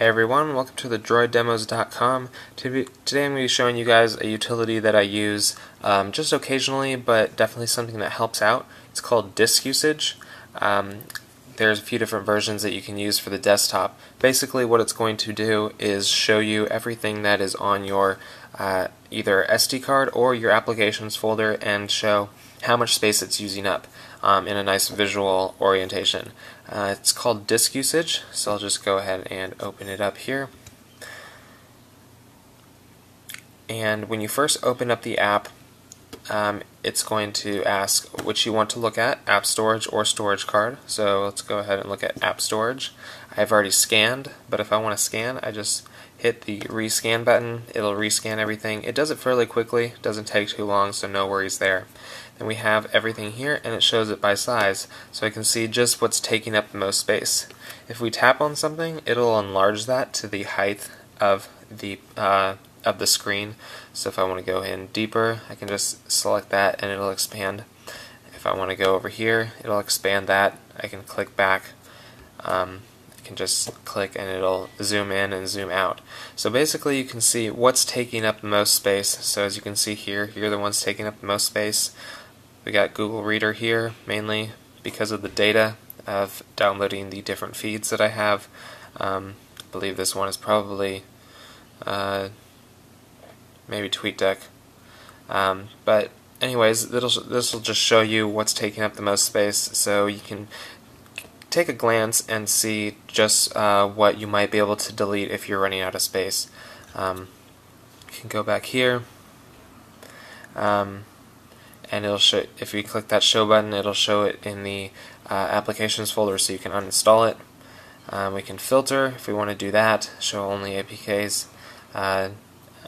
Hey everyone, welcome to the DroidDemos.com. Today I'm going to be showing you guys a utility that I use um, just occasionally, but definitely something that helps out. It's called disk usage. Um, there's a few different versions that you can use for the desktop. Basically what it's going to do is show you everything that is on your uh, either SD card or your applications folder and show how much space it's using up um, in a nice visual orientation. Uh, it's called disk usage, so I'll just go ahead and open it up here. And when you first open up the app, um, it's going to ask which you want to look at, app storage or storage card. So let's go ahead and look at app storage. I've already scanned, but if I want to scan, I just hit the rescan button. It'll rescan everything. It does it fairly quickly, doesn't take too long, so no worries there. Then we have everything here, and it shows it by size, so I can see just what's taking up the most space. If we tap on something, it'll enlarge that to the height of the uh, of the screen. So if I want to go in deeper, I can just select that and it'll expand. If I want to go over here, it'll expand that. I can click back. Um, I can just click and it'll zoom in and zoom out. So basically you can see what's taking up the most space. So as you can see here, are the ones taking up the most space. We got Google Reader here, mainly because of the data of downloading the different feeds that I have. Um, I believe this one is probably uh, maybe TweetDeck. Um, but anyways, this will just show you what's taking up the most space, so you can take a glance and see just uh, what you might be able to delete if you're running out of space. Um, you can go back here, um, and it'll show. If you click that show button, it'll show it in the uh, applications folder, so you can uninstall it. Um, we can filter if we want to do that, show only APKs. Uh,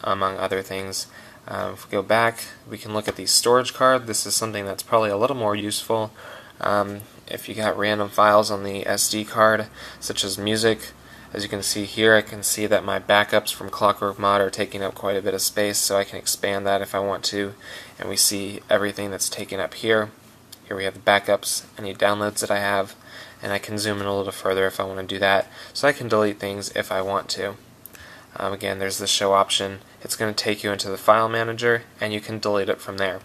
among other things. Uh, if we go back, we can look at the storage card. This is something that's probably a little more useful um, if you got random files on the SD card, such as music. As you can see here, I can see that my backups from Clockwork Mod are taking up quite a bit of space, so I can expand that if I want to. And we see everything that's taken up here. Here we have the backups, any downloads that I have, and I can zoom in a little further if I want to do that. So I can delete things if I want to. Um, again, there's the show option. It's going to take you into the file manager, and you can delete it from there.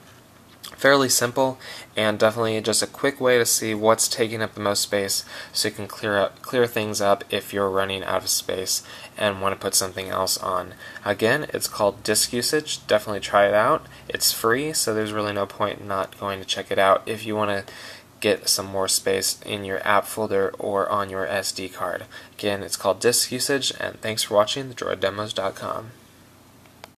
Fairly simple, and definitely just a quick way to see what's taking up the most space, so you can clear up, clear things up if you're running out of space and want to put something else on. Again, it's called Disk Usage. Definitely try it out. It's free, so there's really no point in not going to check it out if you want to get some more space in your app folder or on your SD card. Again, it's called disk usage, and thanks for watching the DroidDemos.com.